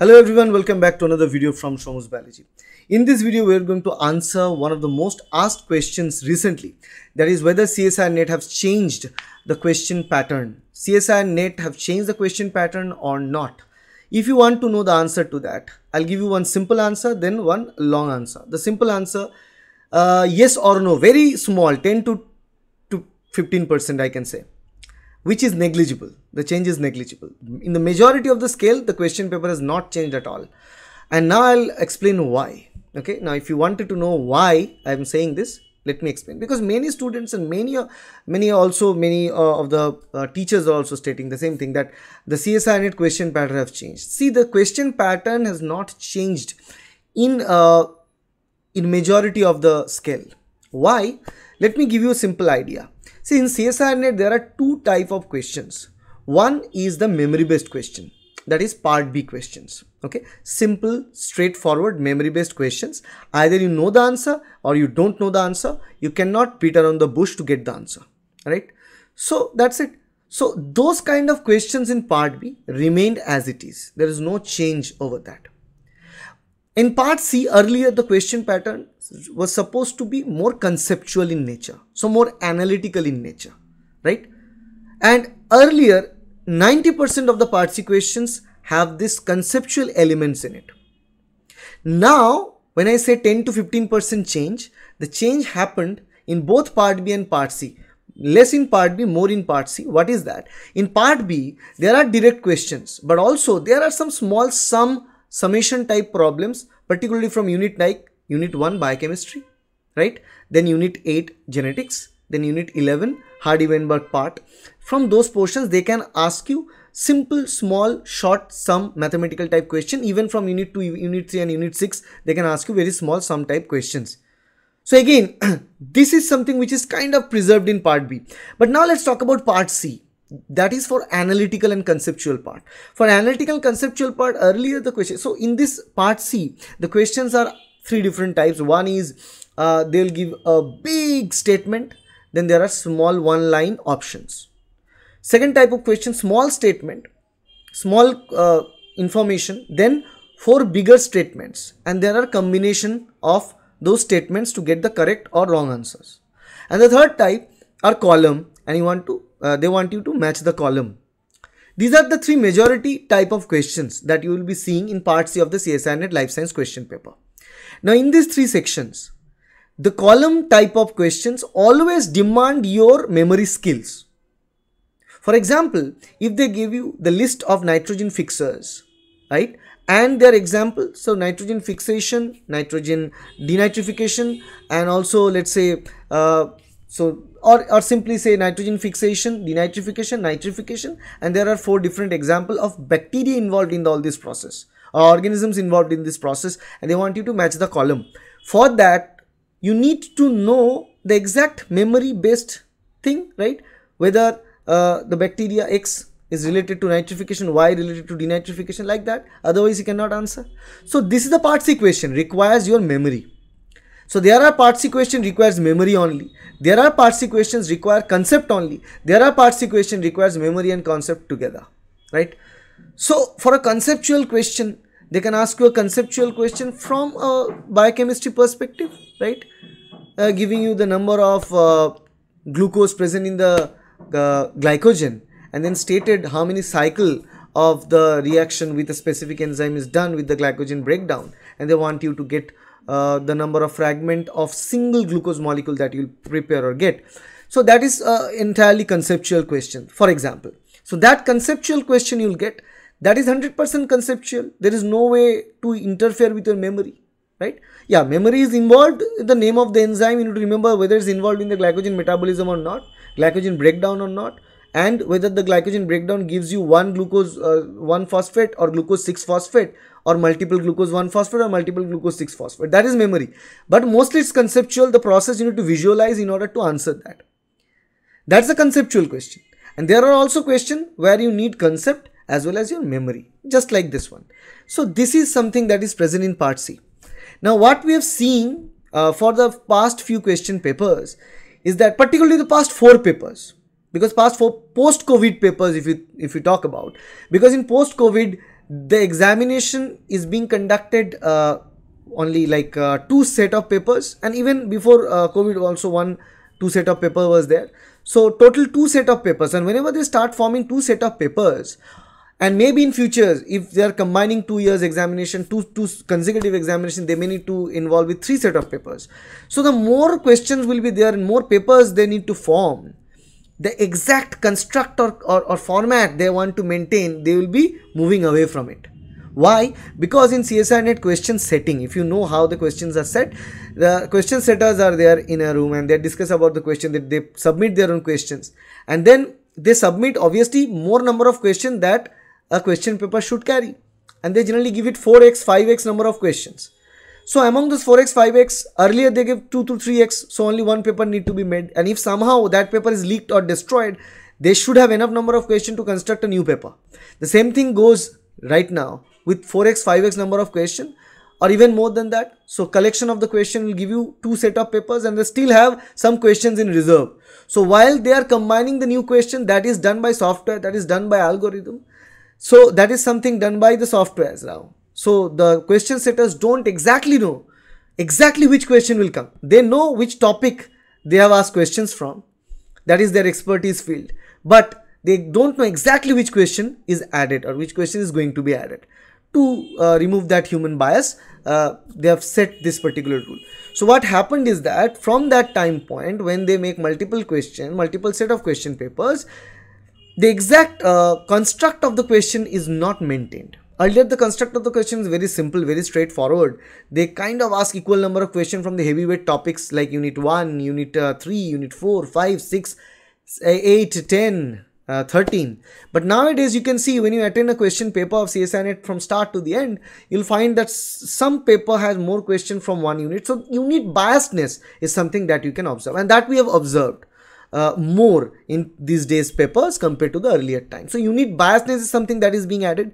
Hello everyone, welcome back to another video from Shomu's Biology. In this video, we are going to answer one of the most asked questions recently. That is whether and NET have changed the question pattern. And NET have changed the question pattern or not. If you want to know the answer to that, I'll give you one simple answer, then one long answer. The simple answer, uh, yes or no, very small, 10 to, to 15% I can say which is negligible. The change is negligible. In the majority of the scale, the question paper has not changed at all. And now I'll explain why. Okay, now if you wanted to know why I'm saying this, let me explain. Because many students and many, many also, many uh, of the uh, teachers are also stating the same thing that the CSIR NET question pattern have changed. See, the question pattern has not changed in uh, in majority of the scale. Why? Let me give you a simple idea See in CSIR net there are two type of questions. One is the memory based question that is part B questions. Okay, simple, straightforward memory based questions. Either you know the answer or you don't know the answer. You cannot beat around the bush to get the answer. Right? So that's it. So those kind of questions in part B remained as it is. There is no change over that. In part C, earlier the question pattern was supposed to be more conceptual in nature, so more analytical in nature, right? And earlier, 90% of the part C questions have this conceptual elements in it. Now, when I say 10 to 15% change, the change happened in both part B and part C. Less in part B, more in part C. What is that? In part B, there are direct questions, but also there are some small sum summation type problems, particularly from unit like unit 1 biochemistry, right? Then unit 8 genetics, then unit 11 Hardy-Weinberg part. From those portions, they can ask you simple, small, short sum mathematical type question. Even from unit 2, unit 3 and unit 6, they can ask you very small sum type questions. So again, this is something which is kind of preserved in part B. But now let's talk about part C that is for analytical and conceptual part. For analytical conceptual part earlier the question so in this part c the questions are three different types. One is uh, they'll give a big statement then there are small one line options. Second type of question small statement small uh, information then four bigger statements and there are combination of those statements to get the correct or wrong answers. And the third type are column and you want to uh, they want you to match the column. These are the three majority type of questions that you will be seeing in part C of the CSIR NET Life Science question paper. Now in these three sections, the column type of questions always demand your memory skills. For example, if they give you the list of nitrogen fixers, right, and their example, so nitrogen fixation, nitrogen denitrification, and also let's say, uh, so or, or simply say nitrogen fixation, denitrification, nitrification and there are four different example of bacteria involved in all this process or organisms involved in this process and they want you to match the column. For that you need to know the exact memory based thing right whether uh, the bacteria X is related to nitrification, Y related to denitrification like that otherwise you cannot answer. So this is the parts equation requires your memory so there are part C question requires memory only. There are parts C questions require concept only. There are part C question requires memory and concept together, right? So for a conceptual question, they can ask you a conceptual question from a biochemistry perspective, right? Uh, giving you the number of uh, glucose present in the uh, glycogen and then stated how many cycle of the reaction with a specific enzyme is done with the glycogen breakdown and they want you to get uh, the number of fragment of single glucose molecule that you'll prepare or get. So that is uh, entirely conceptual question, for example. So that conceptual question you'll get, that is 100% conceptual. There is no way to interfere with your memory, right? Yeah, memory is involved. In the name of the enzyme, you need to remember whether it's involved in the glycogen metabolism or not, glycogen breakdown or not, and whether the glycogen breakdown gives you one glucose, uh, one phosphate or glucose 6 phosphate or multiple glucose 1 phosphate or multiple glucose 6 phosphate. That is memory. But mostly it's conceptual. The process you need to visualize in order to answer that. That's a conceptual question. And there are also questions where you need concept as well as your memory, just like this one. So this is something that is present in part C. Now what we have seen uh, for the past few question papers is that particularly the past four papers, because past four post-COVID papers if you if you talk about, because in post-COVID the examination is being conducted uh, only like uh, two set of papers. And even before uh, covid also one two set of paper was there. So total two set of papers. And whenever they start forming two set of papers and maybe in future if they are combining two years examination two two consecutive examination they may need to involve with three set of papers. So the more questions will be there and more papers they need to form the exact construct or, or, or format they want to maintain they will be moving away from it. Why? Because in CSIR NET question setting, if you know how the questions are set, the question setters are there in a room and they discuss about the question that they submit their own questions. And then they submit obviously more number of questions that a question paper should carry. And they generally give it 4x 5x number of questions so among those 4x 5x earlier they give 2 to 3x so only one paper need to be made. And if somehow that paper is leaked or destroyed they should have enough number of questions to construct a new paper. The same thing goes right now with 4x 5x number of question or even more than that. So collection of the question will give you two set of papers and they still have some questions in reserve. So while they are combining the new question that is done by software that is done by algorithm so that is something done by the softwares now so the question setters don't exactly know exactly which question will come. They know which topic they have asked questions from. That is their expertise field. But they don't know exactly which question is added or which question is going to be added. To uh, remove that human bias uh, they have set this particular rule. So what happened is that from that time point when they make multiple question multiple set of question papers the exact uh, construct of the question is not maintained earlier the construct of the question is very simple very straightforward. They kind of ask equal number of questions from the heavyweight topics like unit 1 unit uh, 3 unit 4 5 6 8 10 uh, 13 but nowadays you can see when you attend a question paper of CSIR NET from start to the end you'll find that some paper has more questions from one unit. So unit biasedness is something that you can observe and that we have observed uh, more in these days papers compared to the earlier time. So unit biasness is something that is being added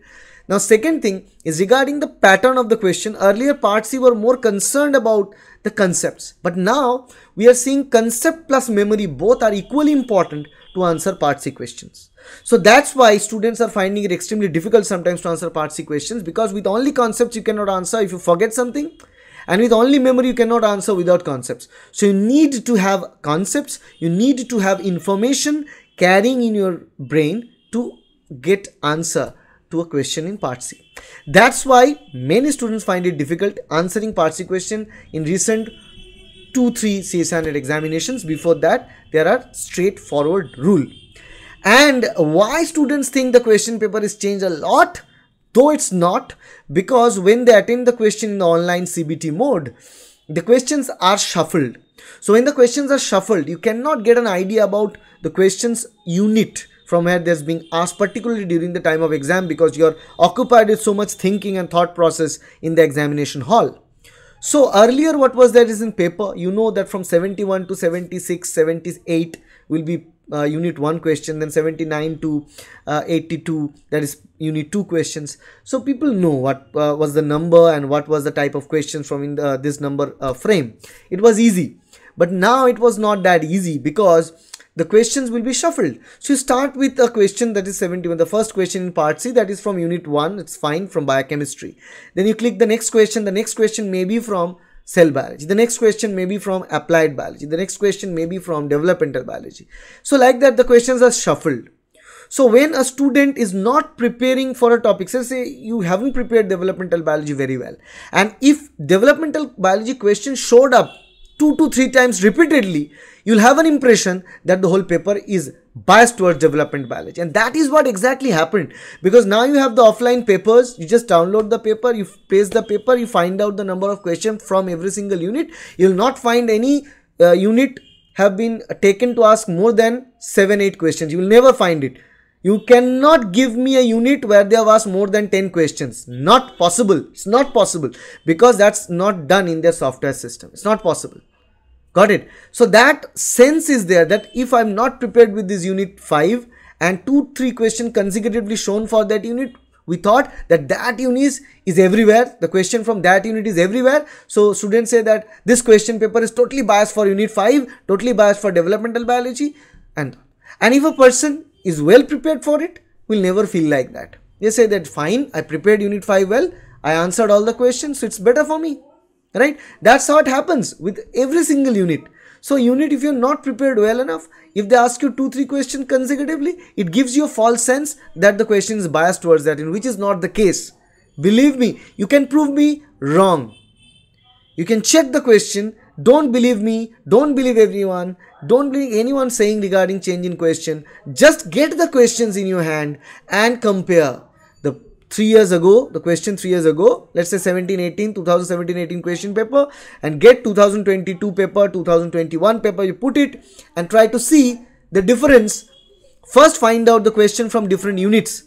now second thing is regarding the pattern of the question earlier parts C were more concerned about the concepts but now we are seeing concept plus memory both are equally important to answer part C questions. So that's why students are finding it extremely difficult sometimes to answer part C questions because with only concepts you cannot answer if you forget something and with only memory you cannot answer without concepts. So you need to have concepts, you need to have information carrying in your brain to get answer to a question in part C. That's why many students find it difficult answering part C question in recent 2 3 CSIR NET examinations. Before that, there are straightforward rule. And why students think the question paper is changed a lot? Though it's not, because when they attend the question in the online CBT mode, the questions are shuffled. So when the questions are shuffled, you cannot get an idea about the questions unit from where there's being asked particularly during the time of exam because you're occupied with so much thinking and thought process in the examination hall. So earlier what was there is in paper, you know that from 71 to 76, 78 will be uh, unit 1 question then 79 to uh, 82 that is unit 2 questions. So people know what uh, was the number and what was the type of questions from in the, this number uh, frame. It was easy. But now it was not that easy because the questions will be shuffled. So you start with a question that is 71. The first question in part C that is from unit 1. It's fine from biochemistry. Then you click the next question. The next question may be from cell biology. The next question may be from applied biology. The next question may be from developmental biology. So like that the questions are shuffled. So when a student is not preparing for a topic, say, say you haven't prepared developmental biology very well. And if developmental biology question showed up two to three times repeatedly, you'll have an impression that the whole paper is biased towards development biology. And that is what exactly happened because now you have the offline papers, you just download the paper, you paste the paper, you find out the number of questions from every single unit. You'll not find any uh, unit have been taken to ask more than 7-8 questions. You will never find it. You cannot give me a unit where they have asked more than 10 questions. Not possible. It's not possible because that's not done in their software system. It's not possible. Got it? So that sense is there that if I'm not prepared with this unit 5 and 2, 3 question consecutively shown for that unit, we thought that that unit is everywhere. The question from that unit is everywhere. So students say that this question paper is totally biased for unit 5, totally biased for developmental biology and and if a person is well prepared for it, will never feel like that. They say that fine, I prepared unit 5 well, I answered all the questions, so it's better for me. Right? That's how it happens with every single unit. So unit, if you're not prepared well enough, if they ask you two, three questions consecutively, it gives you a false sense that the question is biased towards that, in which is not the case. Believe me, you can prove me wrong. You can check the question. Don't believe me. Don't believe everyone. Don't believe anyone saying regarding change in question. Just get the questions in your hand and compare. Three years ago, the question three years ago, let's say 17, 18, 2017, 18 question paper and get 2022 paper, 2021 paper. You put it and try to see the difference. First find out the question from different units.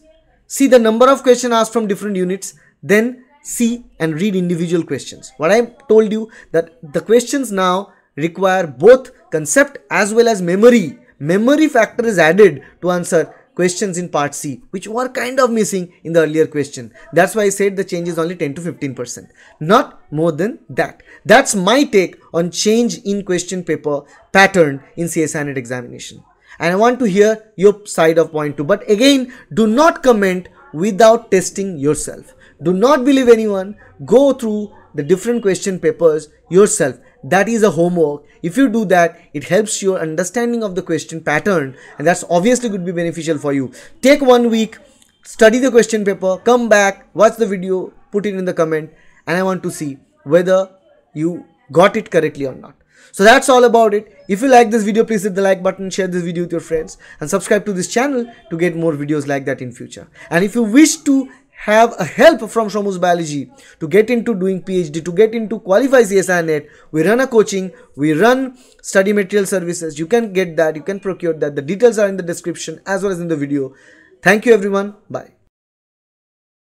See the number of question asked from different units. Then see and read individual questions. What I told you that the questions now require both concept as well as memory. Memory factor is added to answer questions in part C, which were kind of missing in the earlier question. That's why I said the change is only 10 to 15%, not more than that. That's my take on change in question paper pattern in CSIR NET examination. And I want to hear your side of point too. But again, do not comment without testing yourself. Do not believe anyone. Go through the different question papers yourself. That is a homework. If you do that, it helps your understanding of the question pattern and that's obviously could be beneficial for you. Take one week, study the question paper, come back, watch the video, put it in the comment and I want to see whether you got it correctly or not. So that's all about it. If you like this video, please hit the like button, share this video with your friends and subscribe to this channel to get more videos like that in future. And if you wish to have a help from Shomu's Biology to get into doing PhD, to get into qualify CSIR NET. We run a coaching, we run study material services. You can get that, you can procure that. The details are in the description as well as in the video. Thank you everyone. Bye.